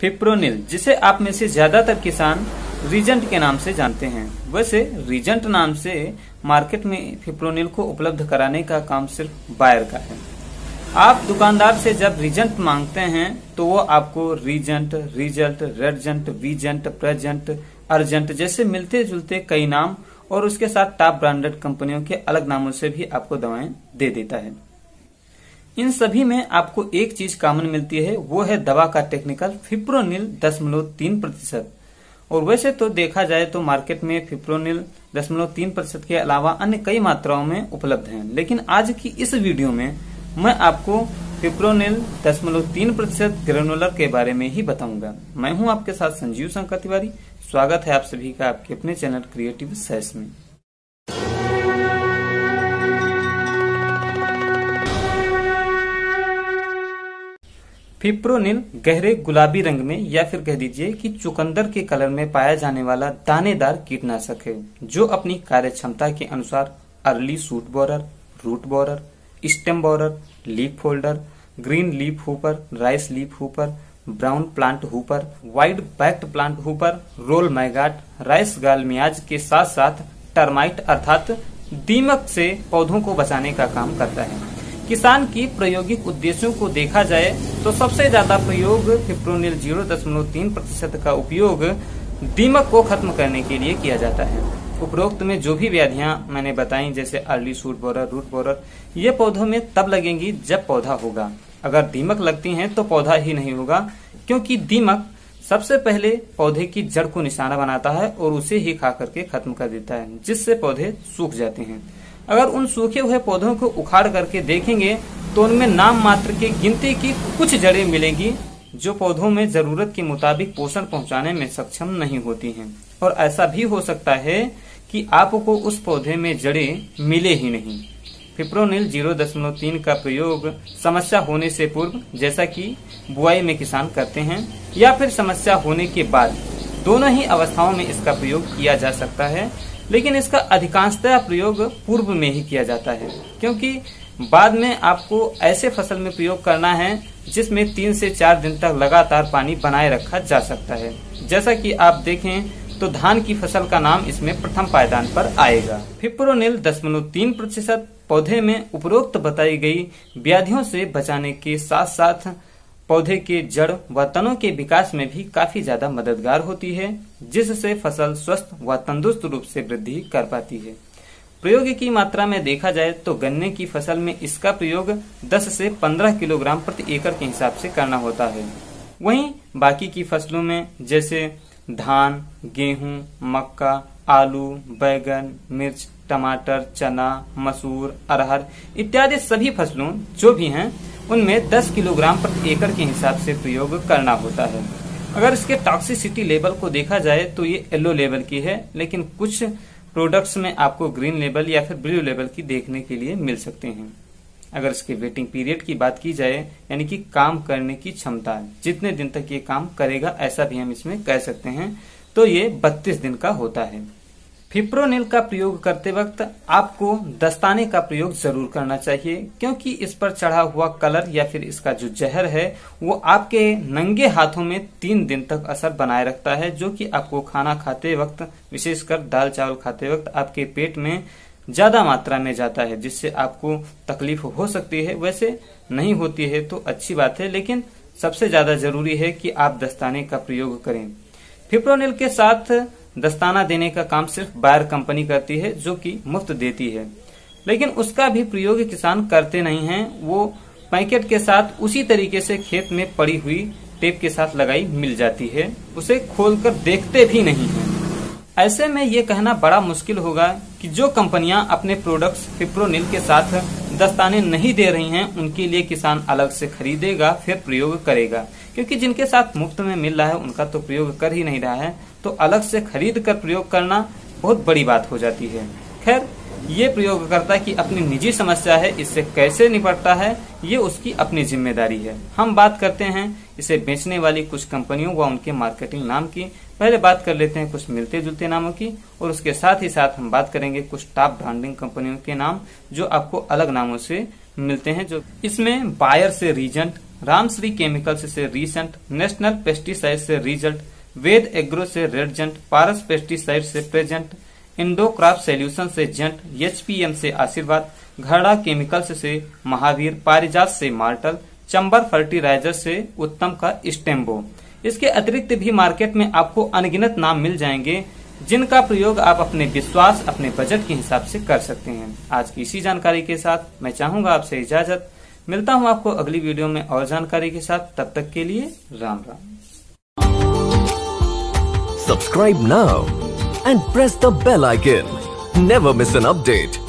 Fipronil जिसे आप में से ज़्यादातर किसान रीजेंट के नाम से जानते हैं। वैसे रीजेंट नाम से मार्केट में फिप्रोनिल को उपलब्ध कराने का काम सिर्फ़ बायर का है। आप दुकानदार से जब रीजेंट मांगते हैं तो वो आपको रीजेंट रिज़ल्ट रेडजेंट वीजेंट प्रेजेंट अर्जेंट जैसे मिलते जुलते कई नाम और उसके साथ टॉप ब्रांडेड कंपनियों के अलग नामों से भी आपको दवाएँ दे देता है। इन सभी में आपको एक चीज़ कॉमन मिलती है, वो है दवा का टेक्निकल फिप्रोनिल दशमलव तीन प्रतिशत। और वैसे तो देखा जाए तो मार्केट में फिप्रोनिल दशमलव तीन प्रतिशत के अलावा अन्य कई मात्राओं में उपलब्ध हैं। लेकिन आज की इस वीडियो में मैं आपको फिप्रोनिल दशमलव तीन प्रतिशत ग्रेनुलर के बारे में ही बताऊँगा। मैं हूँ आपके साथ संजीव शंकर तिवारी। स्वागत है आप सभी का आपके अपने चैनल क्रिएटिव साइंस में। फिप्रोनिल गहरे गुलाबी रंग में या फिर कह दीजिए कि चुकंदर के कलर में पाया जाने वाला दानेदार कीटनाशक है, जो अपनी कार्य क्षमता के अनुसार early shoot borer, root borer, stem borer, leaf folder, green leaf hopper, rice leaf hopper, brown plant hopper, white backed plant hopper, whorl maggot, rice gall midge के साथ साथ टर्माइट अर्थात दीमक से पौधों को बचाने का काम करता है। किसान की प्रायोगिक उद्देश्यों को देखा जाए तो सबसे ज़्यादा प्रयोग फिप्रोनिल ज़ीरो दशमलव तीन प्रतिशत का उपयोग दीमक को खत्म करने के लिए किया जाता है। उपरोक्त में जो भी व्याधियाँ मैंने बताई, जैसे early shoot borer, root borer, ये पौधों में तब लगेंगी जब पौधा होगा। अगर दीमक लगती हैं तो पौधा ही नहीं होगा, क्योंकि दीमक सबसे पहले पौधे की जड़ को निशाना बनाता है और उसे ही खा करके खत्म कर देता है, जिससे पौधे सूख जाते हैं। अगर उन सूखे हुए पौधों को उखाड़ करके देखेंगे तो उनमें नाम मात्र की गिनती की कुछ जड़ें मिलेंगी, जो पौधों में ज़रूरत के मुताबिक पोषण पहुँचाने में सक्षम नहीं होती हैं। और ऐसा भी हो सकता है कि आपको उस पौधे में जड़ें मिले ही नहीं। फिप्रोनिल ज़ीरो दशमलव तीन का प्रयोग समस्या होने से पूर्व, जैसा कि बुआई में किसान करते हैं, या फिर समस्या होने के बाद, दोनों ही अवस्थाओं में इसका प्रयोग किया जा सकता है लेकिन इसका अधिकांशतः प्रयोग पूर्व में ही किया जाता है, क्योंकि बाद में आपको ऐसे फ़सल में प्रयोग करना है जिसमें तीन से चार दिन तक लगातार पानी बनाए रखा जा सकता है। जैसा कि आप देखें तो धान की फ़सल का नाम इसमें प्रथम पायदान पर आएगा। फिप्रोनिल दशमलव तीन प्रतिशत पौधे में उपरोक्त बताई गई व्याधियों से बचाने के साथ साथ पौधे के जड़ व तनों के विकास में भी काफ़ी ज़्यादा मददगार होती है, जिससे फ़सल स्वस्थ व तंदुरुस्त रूप से वृद्धि कर पाती है। प्रयोग की मात्रा में देखा जाए तो गन्ने की फ़सल में इसका प्रयोग 10 से 15 किलोग्राम प्रति एकड़ के हिसाब से करना होता है। वहीं बाकी की फ़सलों में, जैसे धान, गेहूँ, मक्का, आलू, बैगन, मिर्च, टमाटर, चना, मसूर, अरहर इत्यादि सभी फ़सलों, जो भी हैं उनमें 10 किलोग्राम प्रति एकड़ के हिसाब से प्रयोग करना होता है। अगर इसके टॉक्सिसिटी लेवल को देखा जाए तो ये येलो लेवल की है, लेकिन कुछ प्रोडक्ट्स में आपको ग्रीन लेवल या फिर ब्लू लेवल की देखने के लिए मिल सकते हैं। अगर इसके वेटिंग पीरियड की बात की जाए, यानी कि काम करने की क्षमता, जितने दिन तक ये काम करेगा ऐसा भी हम इसमें कह सकते हैं तो ये 32 दिन का होता है। फिप्रोनिल का प्रयोग करते वक्त आपको दस्ताने का प्रयोग ज़रूर करना चाहिए, क्योंकि इस पर चढ़ा हुआ कलर या फिर इसका जो जहर है, वो आपके नंगे हाथों में तीन दिन तक असर बनाए रखता है, जो कि आपको खाना खाते वक्त, विशेषकर दाल चावल खाते वक्त आपके पेट में ज़्यादा मात्रा में जाता है, जिससे आपको तकलीफ़ हो सकती है। वैसे नहीं होती है तो अच्छी बात है, लेकिन सबसे ज़्यादा ज़रूरी है कि आप दस्ताने का प्रयोग करें। फिप्रोनिल के साथ दस्ताना देने का काम सिर्फ़ बायर कंपनी करती है, जो कि मुफ़्त देती है। लेकिन उसका भी प्रयोग किसान करते नहीं हैं। वो पैकेट के साथ उसी तरीके से खेत में पड़ी हुई टेप के साथ लगाई मिल जाती है। उसे खोलकर देखते भी नहीं है। ऐसे में ये कहना बड़ा मुश्किल होगा कि जो कंपनियाँ अपने प्रोडक्ट्स फिप्रोनिल के साथ दस्ताने नहीं दे रही हैं, उनके लिए किसान अलग से खरीदेगा, फिर प्रयोग करेगा। क्योंकि जिनके साथ मुफ़्त में मिल रहा है, उनका तो प्रयोग कर ही नहीं रहा है। तो अलग से खरीद कर प्रयोग करना बहुत बड़ी बात हो जाती है। खैर, ये प्रयोगकर्ता की अपनी निजी समस्या है, इससे कैसे निपटता है, ये उसकी अपनी ज़िम्मेदारी है। हम बात करते हैं इसे बेचने वाली कुछ कंपनियों व उनके मार्केटिंग नाम की। पहले बात कर लेते हैं कुछ मिलते जुलते नामों की, और उसके साथ ही साथ हम बात करेंगे कुछ टॉप ब्रांडिंग कंपनियों के नाम, जो आपको अलग नामों से मिलते हैं, जो इसमें बायर से रीजेंट रामश्री केमिकल्स से रिसेंट नेशनल पेस्टिसाइड से रिज़ल्ट वेद एग्रो से रेडजेंट पारस पेस्टिसाइड से प्रेजेंट इंडो क्रॉप सोल्यूशन से जेंट एचपीएम से आशीर्वाद घड़ा केमिकल्स से महावीर पारिजात से मार्टल चंबर फर्टिलाइज़र से उत्तम का स्टेम्बो। इसके अतिरिक्त भी मार्केट में आपको अनगिनत नाम मिल जाएँगे, जिनका प्रयोग आप अपने विश्वास, अपने बजट के हिसाब से कर सकते हैं। आज की इसी जानकारी के साथ मैं चाहूँगा आपसे इजाज़त। मिलता हूँ आपको अगली वीडियो में और जानकारी के साथ। तब तक के लिए Ram Ram. Subscribe now and press the bell icon. Never miss an update.